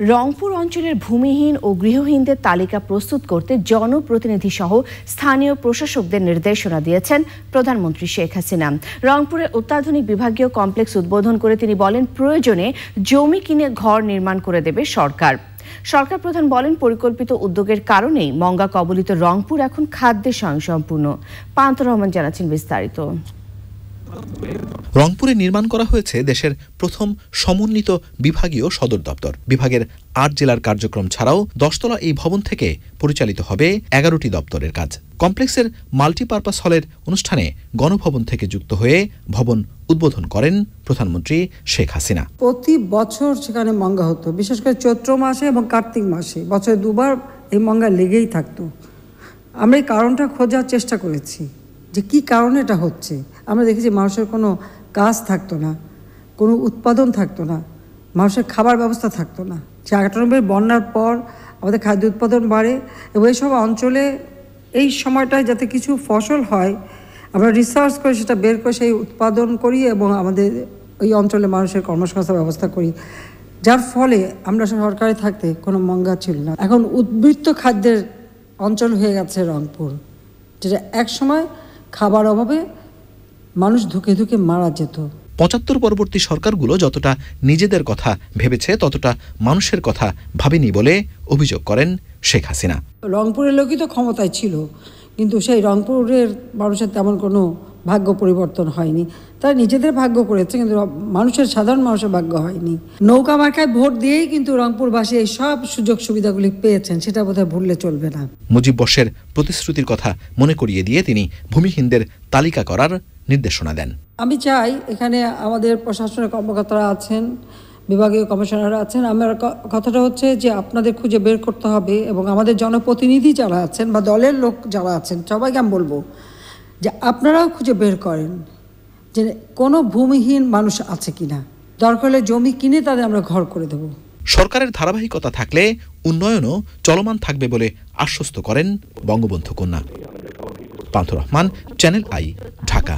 রংপুর অঞ্চলের ভূমিহীন ও গৃহহীনদের তালিকা প্রস্তুত করতে জনপ্রতিনিধি সহ স্থানীয় প্রশাসকদের নির্দেশনা দিয়েছেন প্রধানমন্ত্রী শেখ হাসিনা। রংপুরের অত্যাধুনিক বিভাগীয় কমপ্লেক্স উদ্বোধন করে তিনি বলেন, প্রয়োজনে জমি কিনে ঘর নির্মাণ করে দেবে সরকার। সরকার প্রধান বলেন, পরিকল্পিত উদ্যোগের কারণেই মঙ্গা কবলিত রংপুর এখন খাদ্যে স্বয়ংসম্পূর্ণ। পান্ত রহমান জানাচ্ছেন বিস্তারিত। রংপুরে নির্মাণ করা হয়েছে দেশের প্রথম সমন্বিত বিভাগীয় সদর দপ্তর। বিভাগের আট জেলার কার্যক্রম ছাড়াও দশতলা এই ভবন থেকে পরিচালিত হবে এগারোটি দপ্তরের কাজ। কমপ্লেক্সের মাল্টিপারপাস হলের অনুষ্ঠানে গণভবন থেকে যুক্ত হয়ে ভবন উদ্বোধন করেন প্রধানমন্ত্রী শেখ হাসিনা। প্রতি বছর সেখানে মঙ্গা হতো, বিশেষ করে চৈত্র মাসে এবং কার্তিক মাসে। বছরে দুবার এই মঙ্গা লেগেই থাকতো। আমরা এই কারণটা খোঁজার চেষ্টা করেছি। যে কি কারণে এটা হচ্ছে? আমরা দেখেছি মানুষের কোনো কাজ থাকতো না, কোনো উৎপাদন থাকতো না, মানুষের খাবার ব্যবস্থা থাকতো না। সে আটানব্বই বন্যার পর আমাদের খাদ্য উৎপাদন বাড়ে এবং এইসব অঞ্চলে এই সময়টায় যাতে কিছু ফসল হয়, আমরা রিসার্চ করে সেটা বের করে সেই উৎপাদন করি এবং আমাদের ওই অঞ্চলে মানুষের কর্মসংস্থান ব্যবস্থা করি। যার ফলে আমরা সরকারে থাকতে কোনো মঙ্গা ছিল না। এখন উদ্বৃত্ত খাদ্যের অঞ্চল হয়ে গেছে রংপুর, যেটা এক সময় খাবার অভাবে মানুষ ধুকে ধুকে মারা যেত। পঁচাত্তর পরবর্তী সরকারগুলো যতটা নিজেদের কথা ভেবেছে ততটা মানুষের কথা ভাবেনি বলে অভিযোগ করেন শেখ হাসিনা। রংপুরের লোকই তো ক্ষমতায় ছিল কিন্তু সেই রংপুরের মানুষের তেমন কোনো ভাগ্য পরিবর্তন হয়নি। তারা নিজেদের ভাগ্য করেছে কিন্তু মানুষের সাধারণ মানুষের ভাগ্য হয়নি। নৌকা মার্কায় ভোট দিয়েই কিন্তু রংপুরবাসী এই সব সুযোগ সুবিধাগুলি পেয়েছেন সেটা বোধহয় ভুললে চলবে না। মুজিব বর্ষের প্রতিশ্রুতির কথা মনে করিয়ে দিয়ে তিনি ভূমিহীনদের তালিকা করার নির্দেশনা দেন। আমি চাই এখানে আমাদের প্রশাসনের কর্মকর্তারা আছেন বিভাগীয় কমিশনাররা আছেন। আমার কথাটা হচ্ছে যে আপনাদের খুঁজে বের করতে হবে এবং আমাদের জনপ্রতিনিধি যারা আছেন বা দলের লোক যারা আছেন সবাইকে আমি বলব যে আপনারাও খুঁজে বের করেন যে কোনো ভূমিহীন মানুষ আছে কিনা। দরকার হলে জমি কিনে তাদের আমরা ঘর করে দেব। সরকারের ধারাবাহিকতা থাকলে উন্নয়নও চলমান থাকবে বলে আশ্বস্ত করেন বঙ্গবন্ধু কন্যা। Pantha Rahman, channel I, Dhaka.